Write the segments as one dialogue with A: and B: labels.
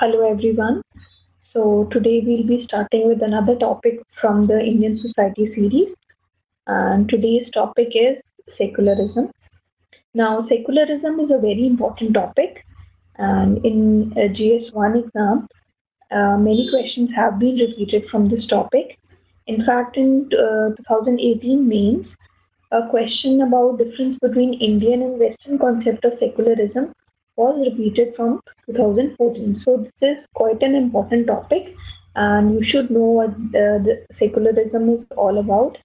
A: Hello, everyone. So, today we'll be starting with another topic from the Indian Society series. And today's topic is secularism. Now, secularism is a very important topic. And in a GS1 exam, uh, many questions have been repeated from this topic. In fact, in uh, 2018 mains, a question about difference between Indian and Western concept of secularism was repeated from 2014. So this is quite an important topic, and you should know what the, the secularism is all about,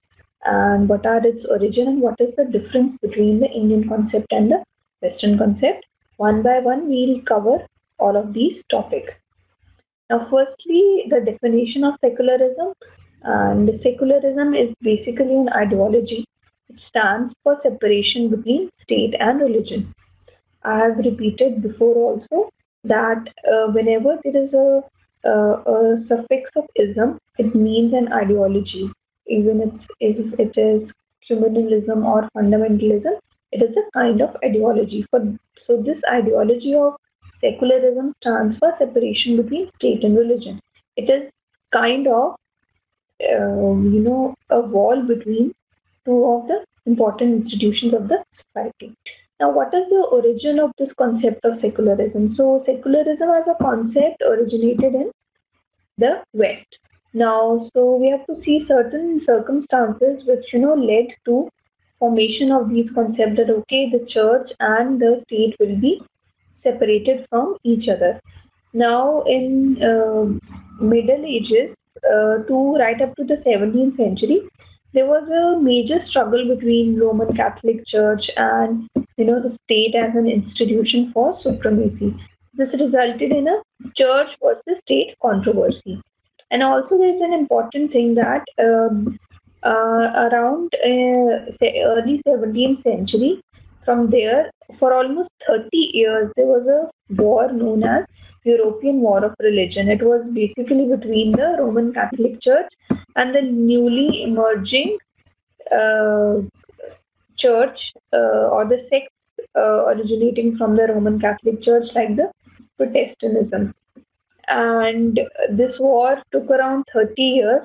A: and what are its origin, and what is the difference between the Indian concept and the Western concept. One by one, we'll cover all of these topics. Now, firstly, the definition of secularism. And secularism is basically an ideology it stands for separation between state and religion. I have repeated before also that uh, whenever there is a, a suffix of ism, it means an ideology. Even it's, if it is communalism or fundamentalism, it is a kind of ideology. For so this ideology of secularism stands for separation between state and religion. It is kind of uh, you know a wall between two of the important institutions of the society. Now, what is the origin of this concept of secularism? So, secularism as a concept originated in the West. Now, so we have to see certain circumstances which you know led to formation of these concepts that okay, the church and the state will be separated from each other. Now, in uh, Middle Ages uh, to right up to the 17th century, there was a major struggle between Roman Catholic Church and you know the state as an institution for supremacy. This resulted in a church versus state controversy. And also, there's an important thing that um, uh, around uh, say early 17th century, from there, for almost 30 years, there was a war known as European War of Religion. It was basically between the Roman Catholic Church and the newly emerging uh, church uh, or the sects uh, originating from the Roman Catholic Church, like the Protestantism. And this war took around 30 years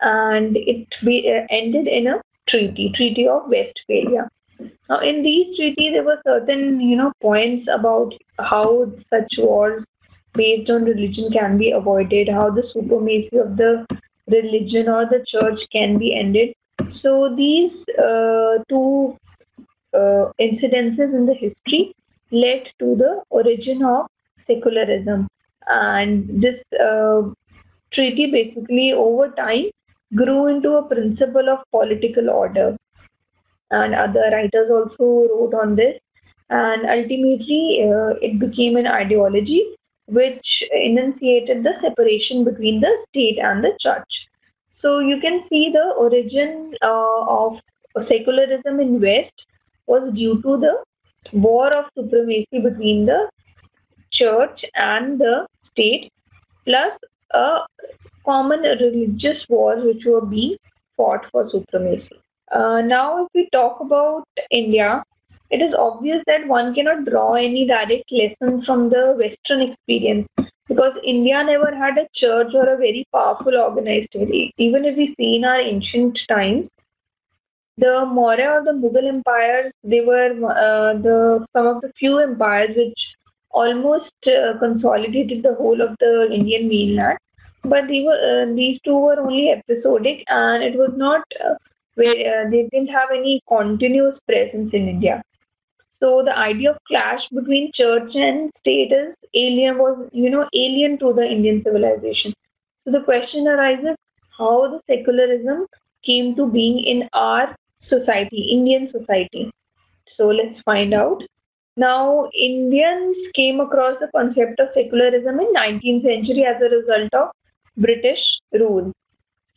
A: and it be, uh, ended in a treaty, Treaty of Westphalia. Now, in these treaties, there were certain, you know, points about how such wars based on religion can be avoided, how the supremacy of the religion or the church can be ended. So these uh, two uh, incidences in the history led to the origin of secularism, and this uh, treaty basically over time grew into a principle of political order. And other writers also wrote on this, and ultimately uh, it became an ideology which enunciated the separation between the state and the church. So you can see the origin uh, of secularism in West was due to the war of supremacy between the church and the state, plus a common religious wars which were being fought for supremacy. Uh, now, if we talk about India, it is obvious that one cannot draw any direct lesson from the Western experience because India never had a church or a very powerful organized state. Even if we see in our ancient times, the Maurya or the Mughal empires, they were uh, the some of the few empires which almost uh, consolidated the whole of the Indian mainland. But they were uh, these two were only episodic, and it was not uh, where uh, they didn't have any continuous presence in India. So the idea of clash between church and state is alien was you know alien to the Indian civilization. So the question arises how the secularism came to being in our society, Indian society. So let's find out. Now, Indians came across the concept of secularism in 19th century as a result of British rule,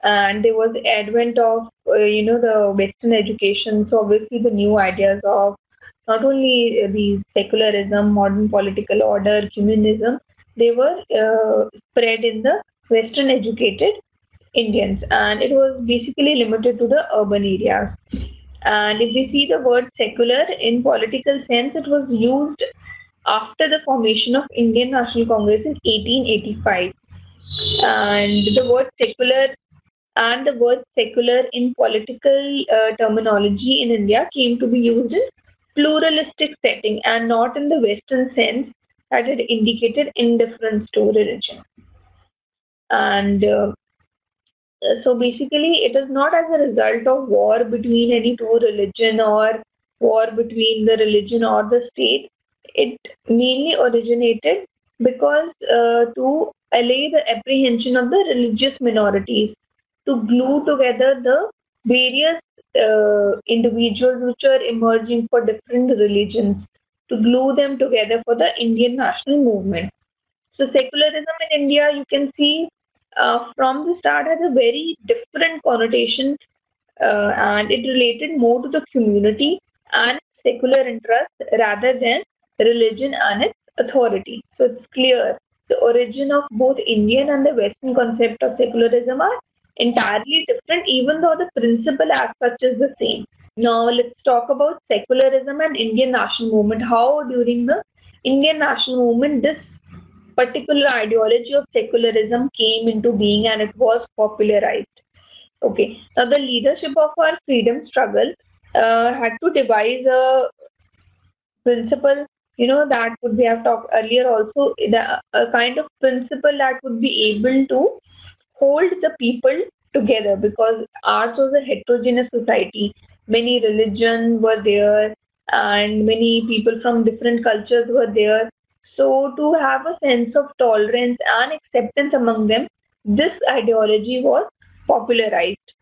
A: and there was advent of uh, you know the Western education. So obviously, the new ideas of not only these secularism, modern political order, communism, they were uh, spread in the Western educated Indians, and it was basically limited to the urban areas. And if we see the word secular in political sense, it was used after the formation of Indian National Congress in 1885. And the word secular and the word secular in political uh, terminology in India came to be used in pluralistic setting and not in the Western sense that it indicated indifference to religion. And uh, so basically, it is not as a result of war between any two religion or war between the religion or the state. It mainly originated because uh, to allay the apprehension of the religious minorities to glue together the various uh, individuals which are emerging for different religions to glue them together for the Indian national movement. So secularism in India, you can see uh, from the start has a very different connotation uh, and it related more to the community and secular interest rather than religion and its authority. So it's clear the origin of both Indian and the Western concept of secularism are entirely different, even though the principle as such is the same. Now, let's talk about secularism and Indian national movement. How, during the Indian national movement, this particular ideology of secularism came into being and it was popularized. Okay, now the leadership of our freedom struggle uh, had to devise a principle, you know, that would be, I've talked earlier also, the, a kind of principle that would be able to hold the people together because ours was a heterogeneous society. Many religions were there and many people from different cultures were there. So, to have a sense of tolerance and acceptance among them, this ideology was popularized.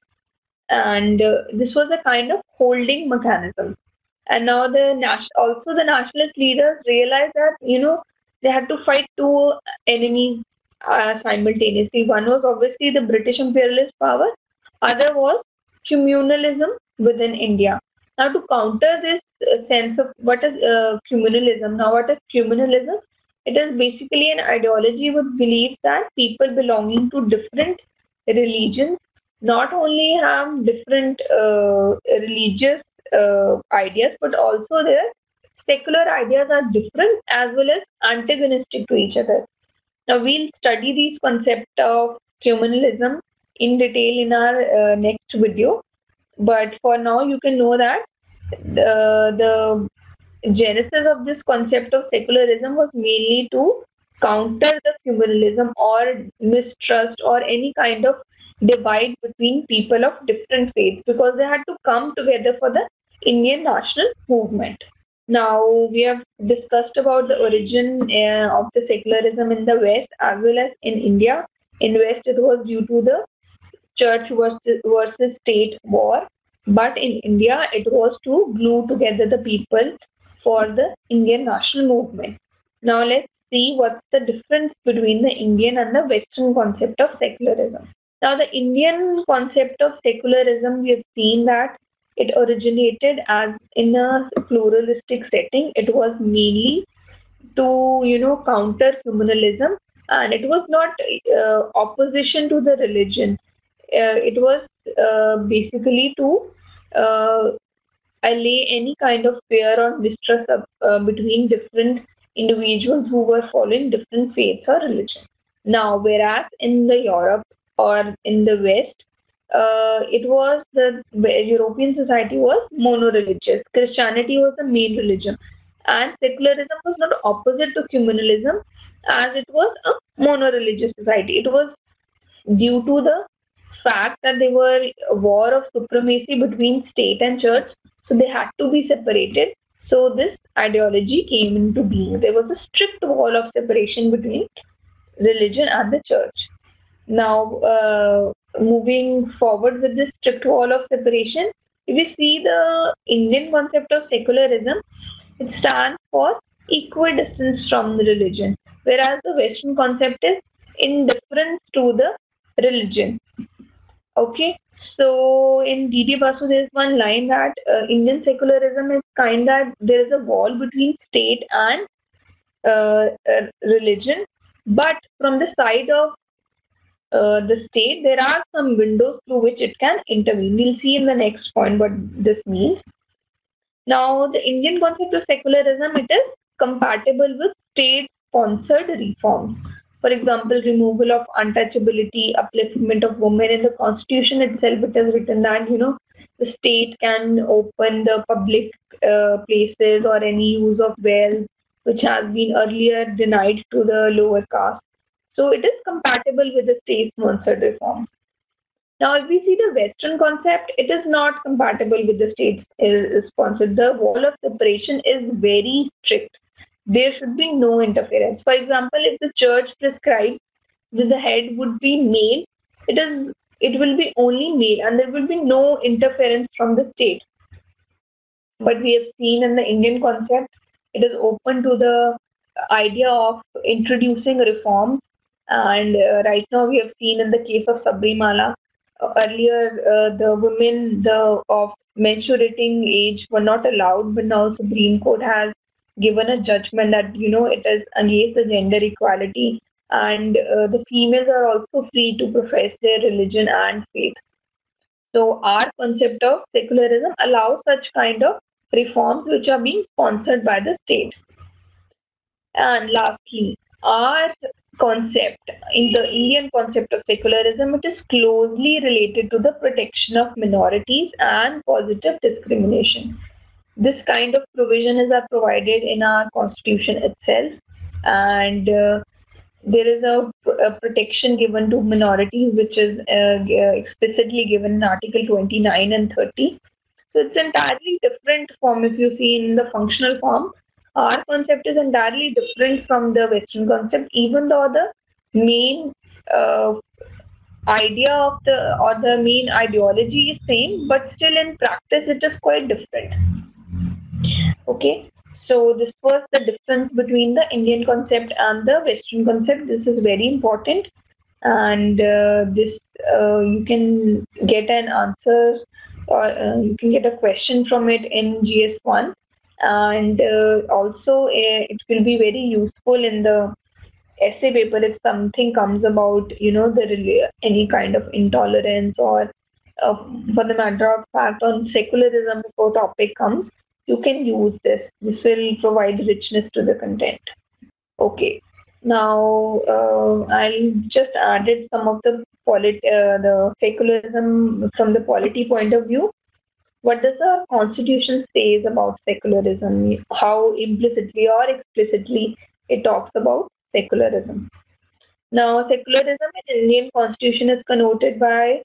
A: And uh, this was a kind of holding mechanism. And now the nas- also the nationalist leaders realized that you know they had to fight two enemies uh, simultaneously. One was obviously the British imperialist power, other was communalism within India. Now, to counter this uh, sense of what is uh, communalism, now what is communalism? It is basically an ideology which believes that people belonging to different religions not only have different uh, religious uh, ideas, but also their secular ideas are different as well as antagonistic to each other. Now we'll study these concept of communalism in detail in our uh, next video. But for now, you can know that the, the genesis of this concept of secularism was mainly to counter the communalism or mistrust or any kind of divide between people of different faiths because they had to come together for the Indian national movement. Now, we have discussed about the origin uh, of the secularism in the West as well as in India. In West, it was due to the church versus, versus state war. But in India, it was to glue together the people for the Indian national movement. Now, let's see what's the difference between the Indian and the Western concept of secularism. Now, the Indian concept of secularism, we have seen that it originated as in a pluralistic setting. It was mainly to you know counter communalism, and it was not uh, opposition to the religion. Uh, it was uh, basically to uh, allay any kind of fear or mistrust uh, between different individuals who were following different faiths or religion. Now, whereas in the Europe or in the West, uh, it was the European society was mono-religious. Christianity was the main religion, and secularism was not opposite to communalism, as it was a mono-religious society. It was due to the fact that there were a war of supremacy between state and church, so they had to be separated. So this ideology came into being. There was a strict wall of separation between religion and the church. Now, uh, moving forward with this strict wall of separation, if we see the Indian concept of secularism, it stands for equidistance from the religion, whereas the Western concept is indifference to the religion. Okay, so in D.D. Basu, there is one line that uh, Indian secularism is kind that there is a wall between state and uh, uh, religion, but from the side of uh, the state, there are some windows through which it can intervene. We'll see in the next point what this means. Now, the Indian concept of secularism, it is compatible with state sponsored reforms. For example, removal of untouchability, upliftment of women in the constitution itself, it is written that, you know, the state can open the public uh, places or any use of wells which has been earlier denied to the lower caste. So it is compatible with the state sponsored reforms. Now, if we see the Western concept, it is not compatible with the state's uh, sponsored. The wall of separation is very strict. There should be no interference. For example, if the church prescribes that the head would be male, it is it will be only male, and there will be no interference from the state. But we have seen in the Indian concept, it is open to the idea of introducing reforms. And uh, right now, we have seen in the case of Sabarimala earlier uh, the women the of menstruating age were not allowed but now supreme court has given a judgment that you know it is against the gender equality. And uh, the females are also free to profess their religion and faith. So our concept of secularism allows such kind of reforms which are being sponsored by the state. And lastly our concept in the Indian concept of secularism, it is closely related to the protection of minorities and positive discrimination. This kind of provision is provided in our constitution itself, and uh, there is a, a, protection given to minorities, which is uh, explicitly given in Article 29 and 30. So it's entirely different from if you see in the functional form our concept is entirely different from the Western concept, even though the main uh, idea of the or the main ideology is same, but still in practice it is quite different. Okay, so this was the difference between the Indian concept and the Western concept. This is very important, and uh, this uh, you can get an answer or uh, you can get a question from it in GS1 and uh, also it will be very useful in the essay paper if something comes about you know the any kind of intolerance or uh, for the matter of fact on secularism before topic comes you can use this. This will provide richness to the content. Okay. Now uh, i'll just added some of the polit- uh, the secularism from the polity point of view what does the constitution says about secularism? How implicitly or explicitly it talks about secularism? Now secularism in indian constitution is connoted by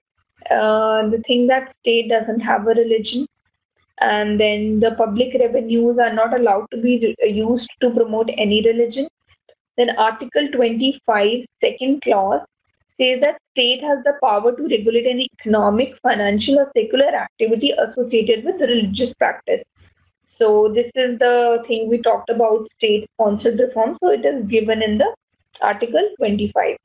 A: uh, the thing that state doesn't have a religion and then the public revenues are not allowed to be used to promote any religion. Then article 25 second clause says that state has the power to regulate any economic, financial, or secular activity associated with religious practice. So this is the thing we talked about state-sponsored reform. So it is given in the Article 25.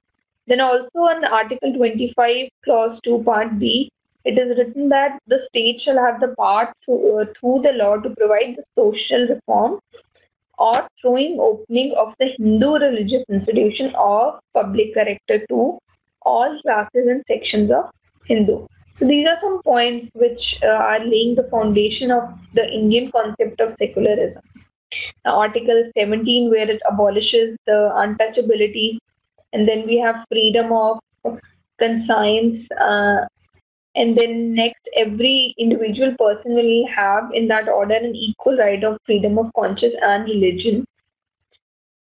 A: Then also on Article 25, Clause 2, Part B, it is written that the state shall have the power to, uh, through the law to provide the social reform or throwing opening of the Hindu religious institution of public character to all classes and sections of Hindu. So these are some points which uh, are laying the foundation of the Indian concept of secularism. Now, Article 17, where it abolishes the untouchability, and then we have freedom of conscience, uh, and then next, every individual person will have in that order an equal right of freedom of conscience and religion.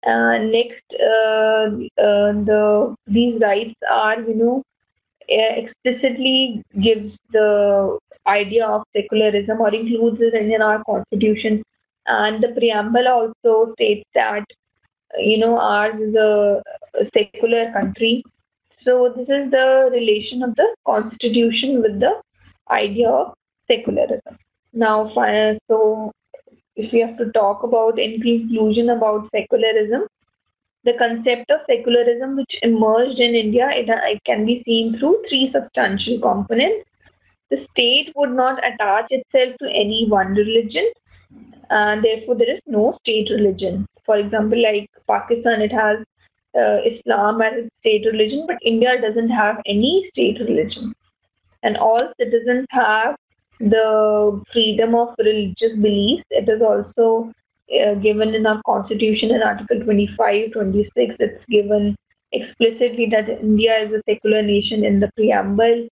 A: Uh, next, uh, the these rights are you know explicitly gives the idea of secularism or includes it in our constitution, and the preamble also states that you know ours is a, a secular country. So this is the relation of the constitution with the idea of secularism. Now, so if we have to talk about in conclusion about secularism, the concept of secularism which emerged in India, it, it can be seen through three substantial components. The state would not attach itself to any one religion, and therefore there is no state religion. For example, like Pakistan, it has uh, Islam as its state religion, but India doesn't have any state religion. And all citizens have the freedom of religious beliefs. It is also uh, given in our constitution in Article 25, 26. It's given explicitly that India is a secular nation in the preamble.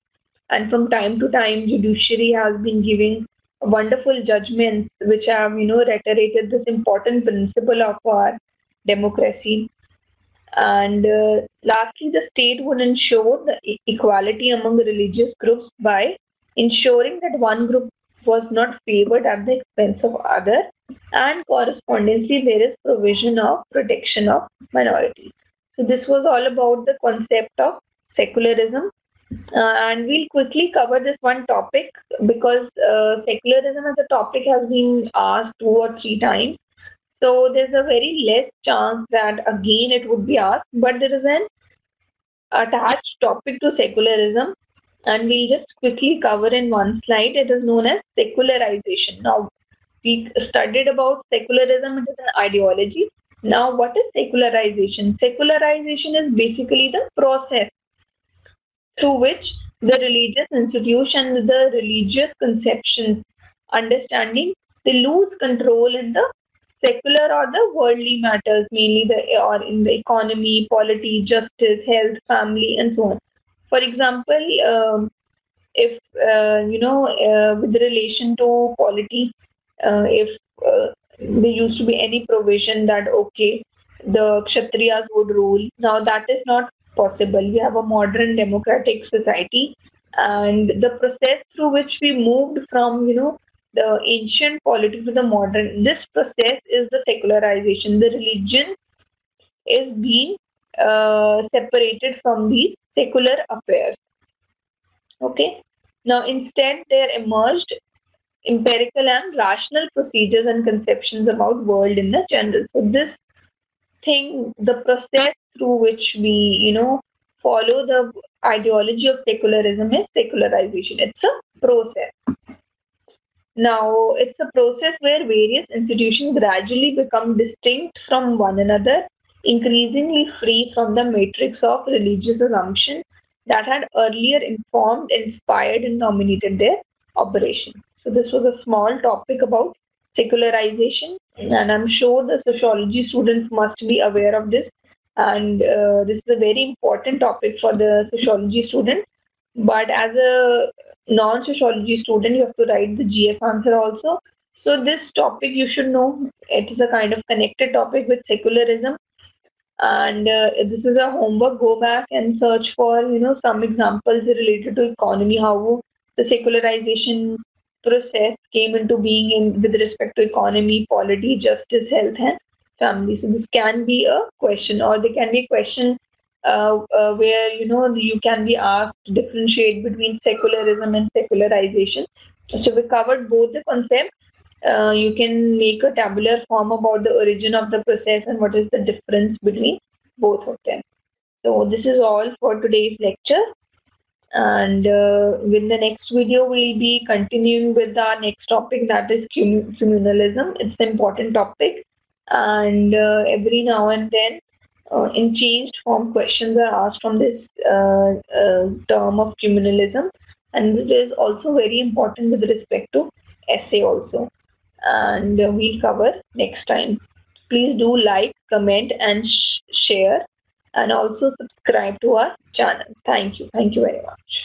A: And from time to time, judiciary has been giving wonderful judgments which have, you know, reiterated this important principle of our democracy. And uh, lastly, the state would ensure the equality among religious groups by ensuring that one group was not favored at the expense of other and correspondingly there is provision of protection of minorities so this was all about the concept of secularism. Uh, and we'll quickly cover this one topic because uh, secularism as a topic has been asked two or three times. So there's a very less chance that again it would be asked but there is an attached topic to secularism and we'll just quickly cover in one slide. It is known as secularization. Now, we studied about secularism, it is an ideology. Now, what is secularization? Secularization is basically the process through which the religious institution, the religious conceptions, understanding, they lose control in the secular or the worldly matters, mainly the or in the economy, polity, justice, health, family, and so on for example um, if uh, you know uh, with relation to quality uh, if uh, there used to be any provision that okay the kshatriyas would rule. Now that is not possible. We have a modern democratic society and the process through which we moved from you know the ancient polity to the modern this process is the secularization. The religion is being uh, separated from these secular affairs. Okay. Now, instead, there emerged empirical and rational procedures and conceptions about world in the general. So this thing, the process through which we, you know, follow the ideology of secularism is secularization. It's a process. Now, it's a process where various institutions gradually become distinct from one another increasingly free from the matrix of religious assumption that had earlier informed, inspired, and dominated their operation. So, this was a small topic about secularization, and I'm sure the sociology students must be aware of this. And uh, this is a very important topic for the sociology student. But as a non sociology student, you have to write the GS answer also. So, this topic you should know it is a kind of connected topic with secularism and uh, this is a homework go back and search for you know some examples related to economy how the secularization process came into being in with respect to economy polity justice health and family. So this can be a question or there can be a question uh, uh, where you know you can be asked to differentiate between secularism and secularization. So we covered both the concepts uh, you can make a tabular form about the origin of the process and what is the difference between both of them. So this is all for today's lecture. And uh, in the next video, we'll be continuing with our next topic that is communalism. It's an important topic. And uh, every now and then, uh, in changed form, questions are asked from this uh, uh, term of communalism. And it is also very important with respect to essay also and we'll cover next time. Please do like, comment, and sh- share, and also subscribe to our channel. Thank you. Thank you very much.